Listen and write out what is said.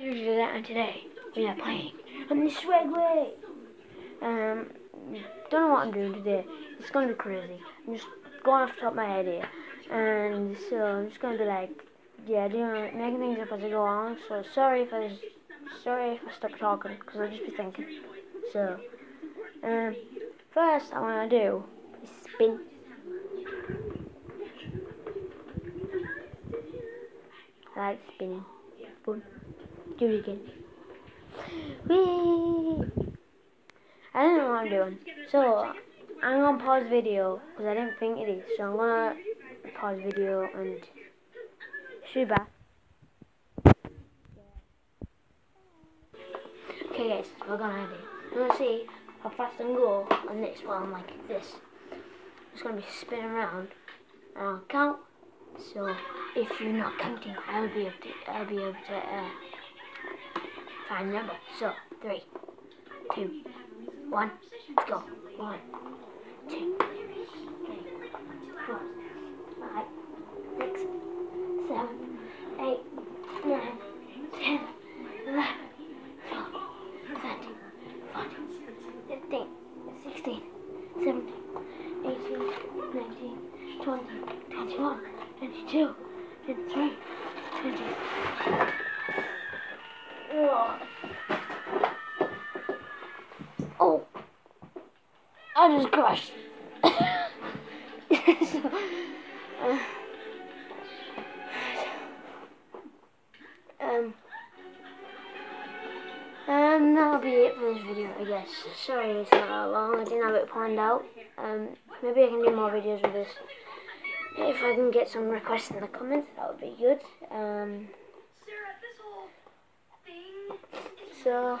and today we are playing on the Swegway. Um, don't know what I'm doing today. It's gonna be crazy. I'm just going off the top of my head here, and so I'm just gonna be like, yeah, doing making things up as I go along. So sorry if I sorry if I stop talking because I'll just be thinking. So, um, first I want to do is spin. I like spinning. Boom do it again. Whee! I don't know what I'm doing. So, I'm gonna pause video because I didn't think it is. So I'm gonna pause video and shoot back. Okay guys, we're gonna do. I'm gonna see how fast I can go on this while I'm like this. It's gonna be spinning around and I'll count. So if you're not counting, I'll be able to I'll be able to uh, Find number. So, three, two, one, let's go. One, two, three, four, five, six, seven, eight, nine, ten, eleven, twelve, thirteen, fourteen, fifteen, sixteen, seventeen, eighteen, nineteen, twenty, twenty-one, twenty-two, twenty-three, twenty. Oh, I just crushed. so, uh, um, and that'll be it for this video, I guess. Sorry it's not that long. I didn't have it planned out. Um, maybe I can do more videos with this. If I can get some requests in the comments, that would be good. Um, so